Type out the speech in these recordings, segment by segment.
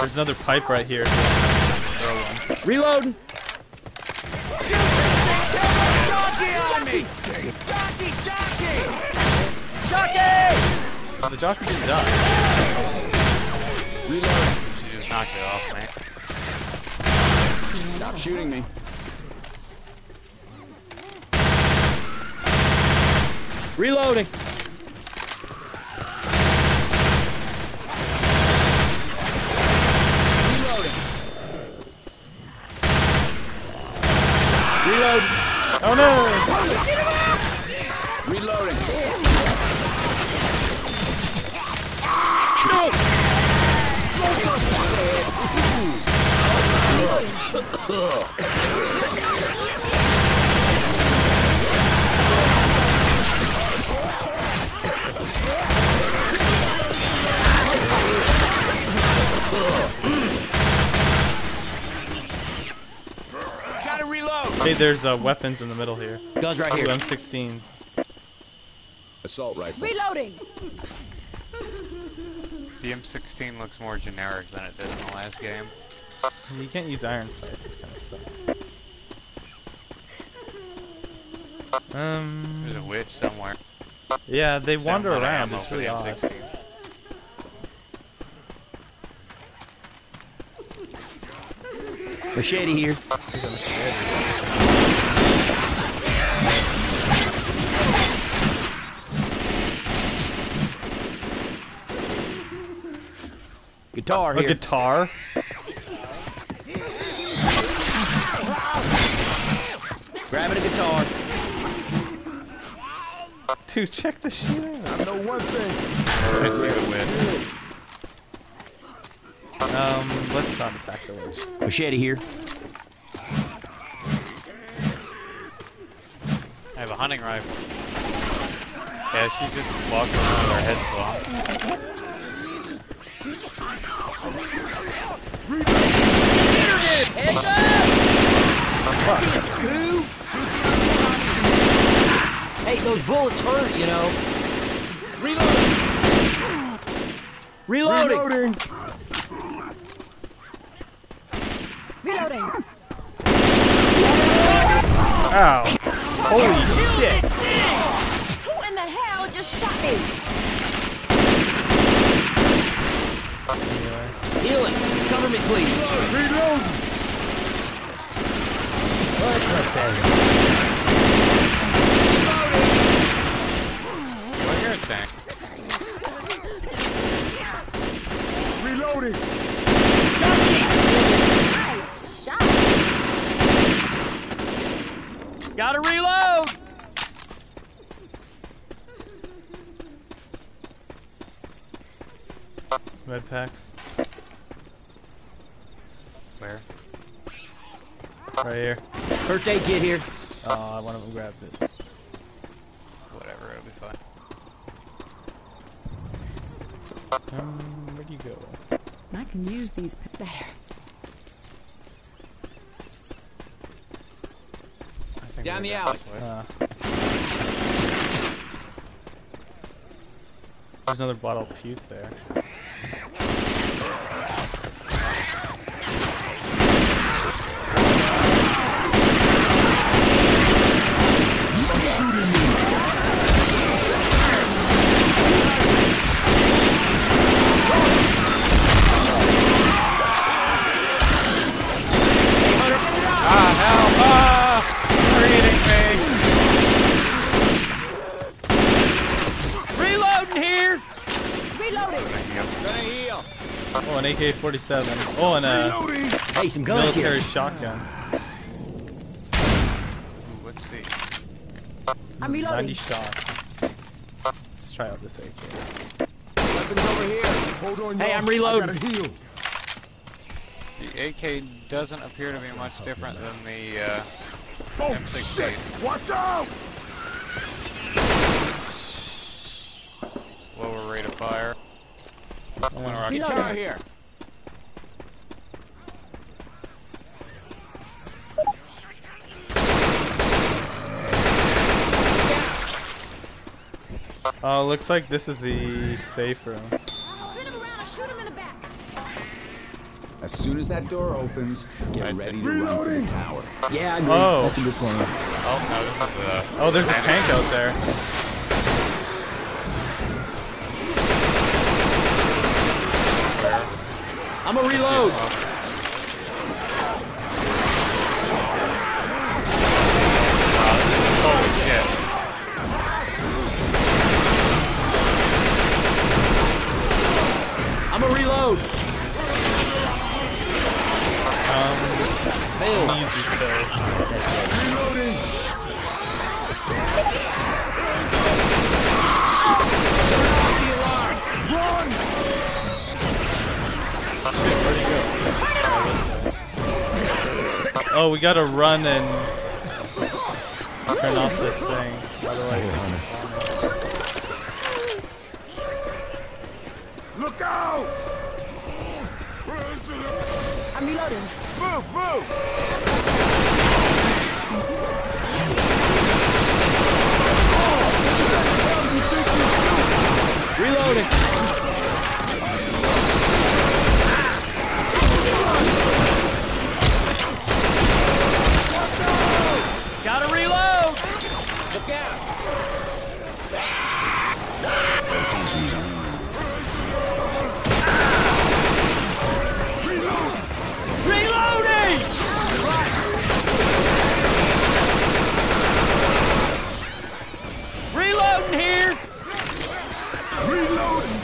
There's another pipe right here. Throw one. Reloading. Oh, the jockey didn't die. She just knocked it off, man. Stop shooting me. Reloading. Reload. Oh no! Reloading. Gotta reload. Hey, there's uh, weapons in the middle here. Guns right here. M16. Assault rifle. Reloading. The M16 looks more generic than it did in the last game. You can't use iron sights. It kind of sucks. Um. There's a witch somewhere. Yeah, they Sound wander around. ammo It's for really the odd. M16. Machete here. Guitar A here. guitar. Grabbing a guitar. Dude, check the shit out. know one thing. I see the witch. Um, let's not attack the witch. Machete here. I have a hunting rifle. Yeah, she's just walking around with her head swung. Hey, those bullets hurt, you know. Reloading. Reloading. Reloading. Ow. Holy shit. Who in the hell just shot me? Healing. Cover me, please. Reload. Well, you're a tank. Reloading. Nice shot. Gotta reload. Med packs. Where? Right here. First aid kit here. Oh, one of them grabbed it. Whatever, it'll be fine. Um, where'd you go? I can use these p- better. I think Down the alley. this way. Uh, there's another bottle of puke there. An AK-47. Oh, and a Hey, some guns military here. shotgun. Ooh, let's see. I'm reloading. 90 shots. Let's try out this AK. Weapons over here. Hold on, Hey, y'all. I'm reloading. Heal. The AK doesn't appear to be much different than the uh, Oh, M16. shit. Watch out! lower rate of fire. I'm gonna rock Reloading. Guitar here. Oh, looks like this is the safe room. Spin him around and shoot him in the back. As soon as that door opens, get I'd ready say- to run for the tower. Yeah, I agree. Oh. That's a good plan. Oh no, this is the. Oh, there's a tank out there. I'm gonna reload. Uh, Oh, we gotta run and turn off this thing. Otherwise, oh, Look out! I'm reloading. Move, move! Reloading. Gotta reload. Look out. Reloading! Reloading here! Reloading!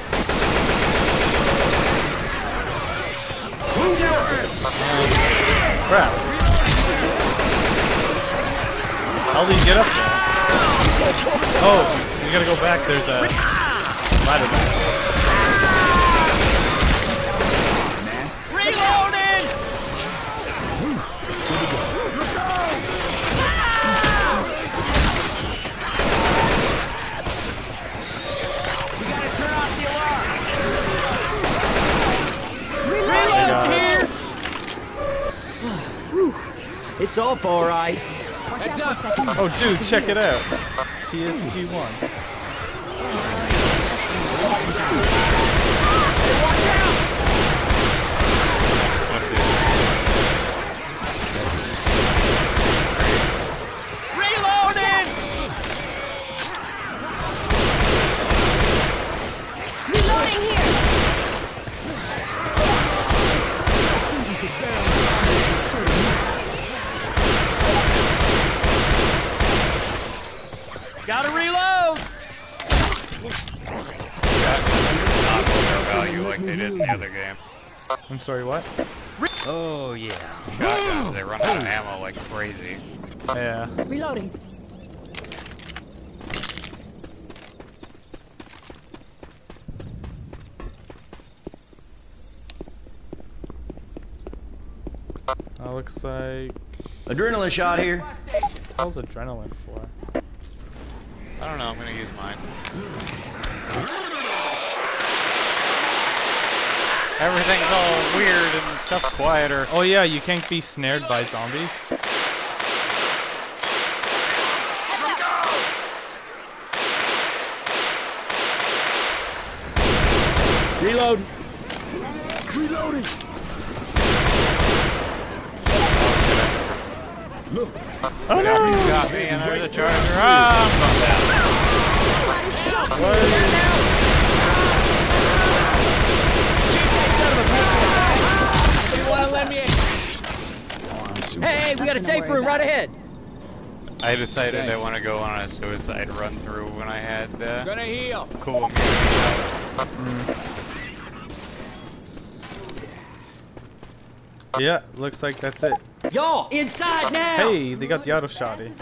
Crap. How do you get up there? Oh, we gotta go back. There's a ladder back. up, all right. Oh, dude, check it out. He is G1. Other game. I'm sorry, what? Oh yeah. Shotguns, they run out of oh. ammo like crazy. Yeah. Reloading. That looks like. Adrenaline shot here. How's adrenaline for? I don't know, I'm gonna use mine. Everything's all weird and stuff's quieter. Oh yeah, you can't be snared by zombies. Reload. Reloading! Look! Oh no! He's got me and there's a charger. Ah, I'm going. You wanna let me in? Hey, we got a safe room right ahead. I decided I want to go on a suicide run through when I had uh, Gonna heal! cool immunity. Yeah, looks like that's it. Y'all, inside now! Hey, they got the auto shotty.